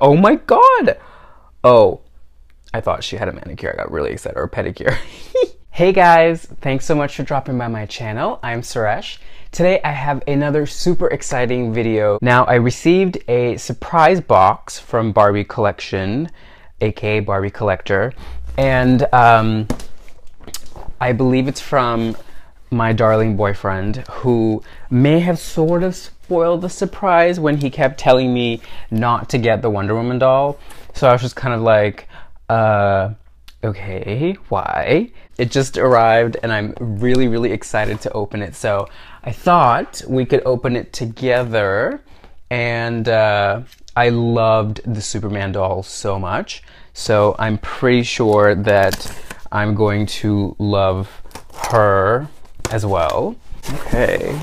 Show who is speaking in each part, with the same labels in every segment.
Speaker 1: Oh my god! Oh, I thought she had a manicure. I got really excited. Or pedicure. hey guys, thanks so much for dropping by my channel. I'm Suresh. Today I have another super exciting video. Now I received a surprise box from Barbie Collection, aka Barbie Collector, and um, I believe it's from my darling boyfriend who may have sort of spoiled the surprise when he kept telling me not to get the Wonder Woman doll. So I was just kind of like, uh, okay, why? It just arrived and I'm really, really excited to open it. So I thought we could open it together and uh, I loved the Superman doll so much. So I'm pretty sure that I'm going to love her as well. Okay.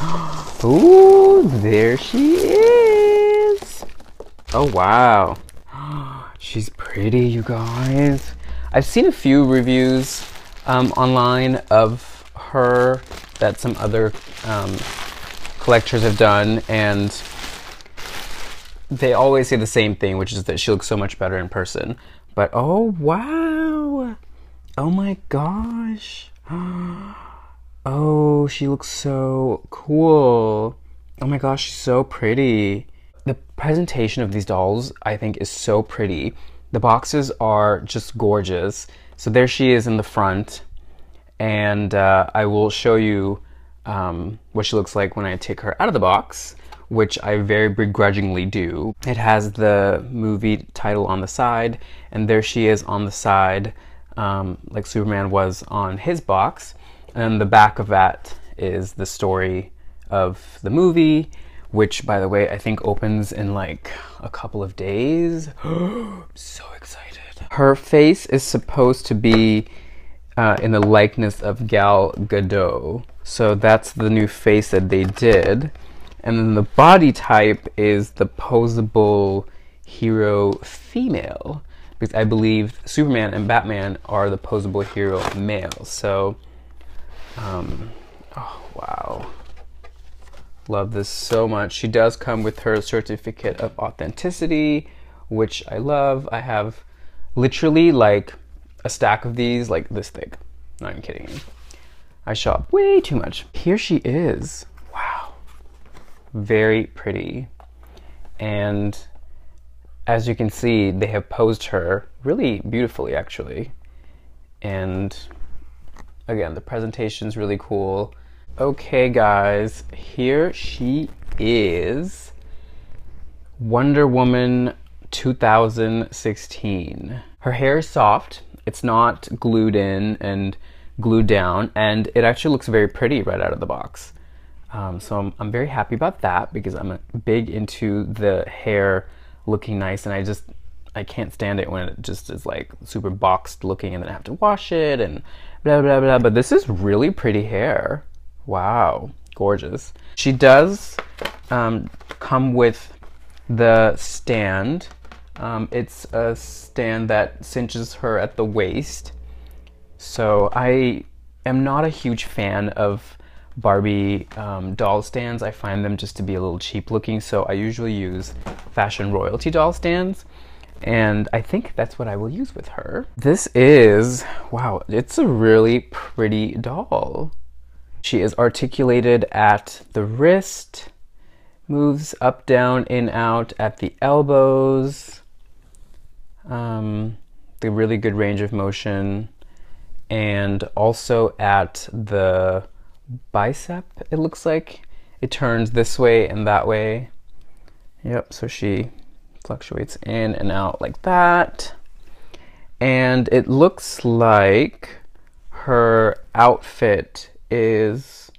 Speaker 1: Ooh, there she is. Oh, wow. She's pretty, you guys. I've seen a few reviews um, online of her that some other um, collectors have done, and they always say the same thing, which is that she looks so much better in person. But oh, wow. Oh my gosh. Oh, she looks so cool. Oh my gosh, she's so pretty. The presentation of these dolls, I think, is so pretty. The boxes are just gorgeous. So there she is in the front, and uh, I will show you um, what she looks like when I take her out of the box, which I very begrudgingly do. It has the movie title on the side, and there she is on the side, um, like Superman was on his box. And the back of that is the story of the movie, which, by the way, I think opens in like a couple of days. so excited. Her face is supposed to be uh, in the likeness of Gal Gadot. So that's the new face that they did. And then the body type is the posable hero female. Because I believe Superman and Batman are the posable hero males. So um, oh, wow. Love this so much. She does come with her certificate of authenticity, which I love. I have literally like a stack of these, like this thick. Not even kidding. I shop way too much. Here she is. Wow. Very pretty. And as you can see, they have posed her really beautifully, actually. And Again, the presentation's really cool. Okay, guys, here she is. Wonder Woman 2016. Her hair is soft. It's not glued in and glued down, and it actually looks very pretty right out of the box. Um, so I'm, I'm very happy about that because I'm big into the hair looking nice, and I just I can't stand it when it just is like super boxed looking, and then I have to wash it and blah, blah, blah. But this is really pretty hair. Wow, gorgeous. She does um, come with the stand. Um, it's a stand that cinches her at the waist. So I am not a huge fan of Barbie um, doll stands. I find them just to be a little cheap looking, so I usually use Fashion Royalty doll stands and I think that's what I will use with her. This is, wow, it's a really pretty doll. She is articulated at the wrist, moves up, down, in, out at the elbows, um, the really good range of motion, and also at the bicep, it looks like. It turns this way and that way. Yep, so she fluctuates in and out like that. And it looks like her outfit is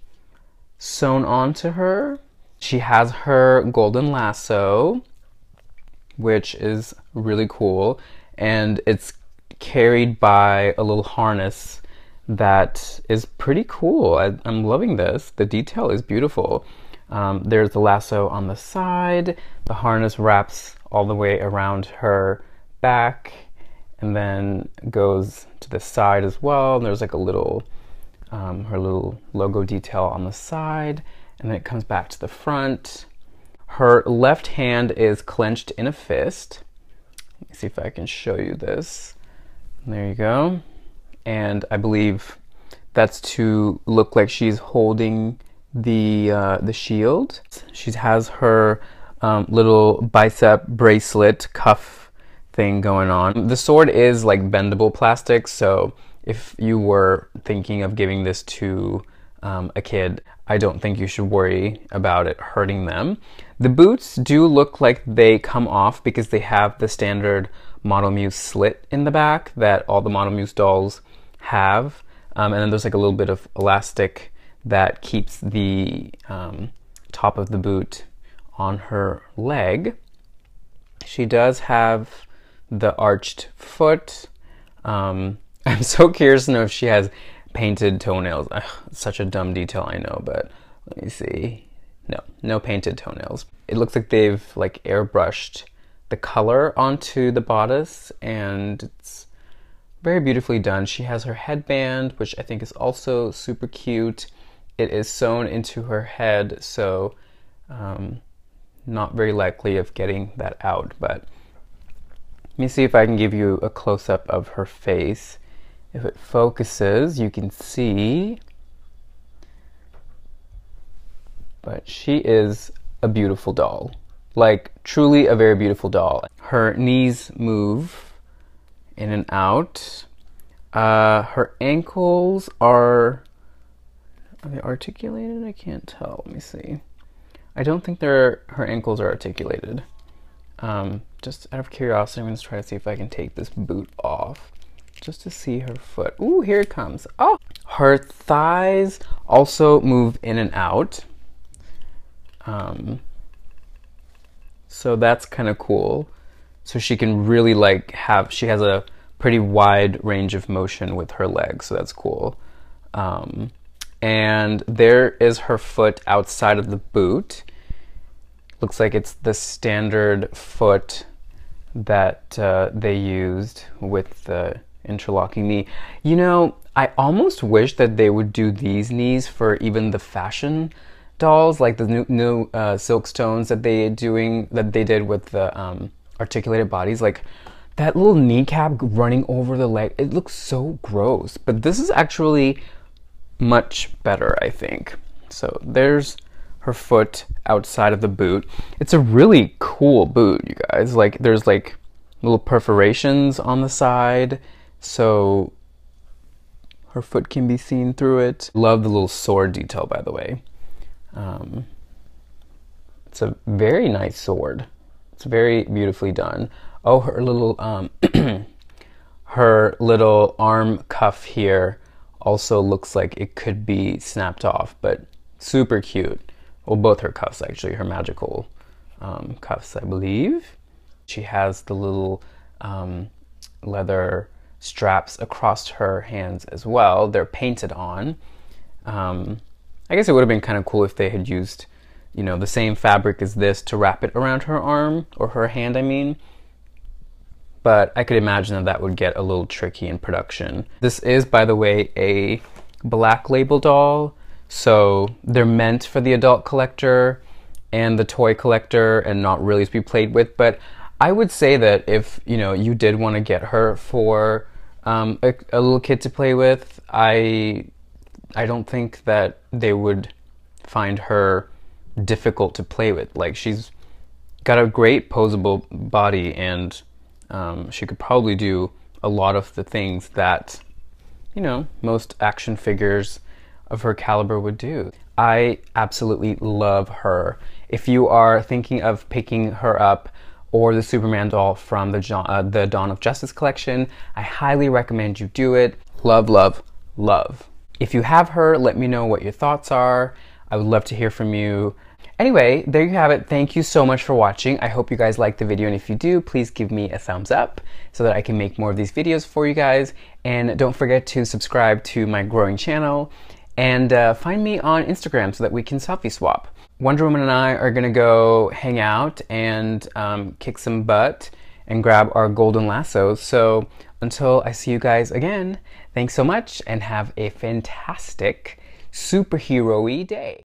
Speaker 1: sewn onto her. She has her golden lasso, which is really cool, and it's carried by a little harness that is pretty cool. I, am loving this. The detail is beautiful. Um, there's the lasso on the side. The harness wraps all the way around her back and then goes to the side as well. And there's like a little, um, her little logo detail on the side. And then it comes back to the front. Her left hand is clenched in a fist. Let me see if I can show you this. There you go. And I believe that's to look like she's holding the uh, the shield. She has her um, little bicep bracelet cuff thing going on. The sword is like bendable plastic, so if you were thinking of giving this to um, a kid, I don't think you should worry about it hurting them. The boots do look like they come off because they have the standard Model Muse slit in the back that all the Model Muse dolls have. Um, and then there's like a little bit of elastic that keeps the um, top of the boot on her leg. She does have the arched foot. Um, I'm so curious to know if she has painted toenails. Ugh, such a dumb detail, I know, but let me see. No, no painted toenails. It looks like they've like airbrushed the color onto the bodice and it's very beautifully done. She has her headband, which I think is also super cute. It is sewn into her head, so um, not very likely of getting that out, but let me see if I can give you a close-up of her face. If it focuses, you can see. But she is a beautiful doll. Like, truly a very beautiful doll. Her knees move in and out. Uh, her ankles are. Are they articulated? I can't tell. Let me see. I don't think her ankles are articulated. Um, just out of curiosity, I'm going to try to see if I can take this boot off just to see her foot. Ooh, here it comes. Oh, her thighs also move in and out. Um, so that's kind of cool. So she can really like have, she has a pretty wide range of motion with her legs, so that's cool. Um, and there is her foot outside of the boot. Looks like it's the standard foot that uh, they used with the interlocking knee. You know, I almost wish that they would do these knees for even the fashion dolls, like the new, new uh, Silkstones that they doing that they did with the um, articulated bodies. Like that little kneecap running over the leg, it looks so gross. But this is actually much better, I think. So there's her foot outside of the boot. It's a really cool boot, you guys. Like there's like little perforations on the side so her foot can be seen through it. Love the little sword detail, by the way. Um, it's a very nice sword. It's very beautifully done. Oh, her little um, her little arm cuff here also looks like it could be snapped off, but super cute. Well, both her cuffs actually, her magical um, cuffs, I believe. She has the little um, leather straps across her hands as well. They're painted on. Um, I guess it would have been kind of cool if they had used, you know, the same fabric as this to wrap it around her arm or her hand, I mean. But I could imagine that that would get a little tricky in production. This is, by the way, a black label doll. So they're meant for the adult collector and the toy collector and not really to be played with. But I would say that if you know you did want to get her for um, a, a, little kid to play with, I I don't think that they would find her difficult to play with. Like she's got a great posable body, and um, she could probably do a lot of the things that you know most action figures of her caliber would do. I absolutely love her. If you are thinking of picking her up or the Superman doll from the, John, uh, the Dawn of Justice collection. I highly recommend you do it. Love, love, love. If you have her, let me know what your thoughts are. I would love to hear from you. Anyway, there you have it. Thank you so much for watching. I hope you guys liked the video, and if you do, please give me a thumbs up so that I can make more of these videos for you guys. And don't forget to subscribe to my growing channel and uh, find me on Instagram so that we can selfie swap. Wonder Woman and I are gonna go hang out and um, kick some butt and grab our golden lassos. So until I see you guys again, thanks so much and have a fantastic superhero-y day.